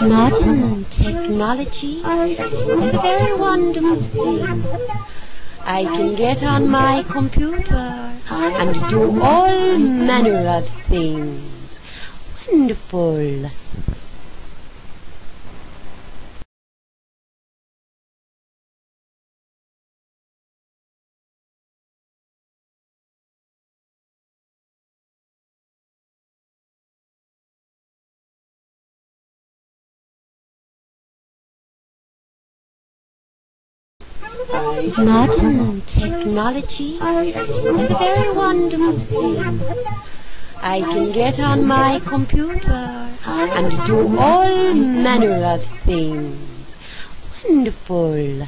Modern technology is a very wonderful thing. I can get on my computer and do all manner of things. Wonderful. Modern technology is a very wonderful thing. I can get on my computer and do all manner of things. Wonderful.